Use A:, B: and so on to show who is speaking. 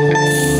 A: Música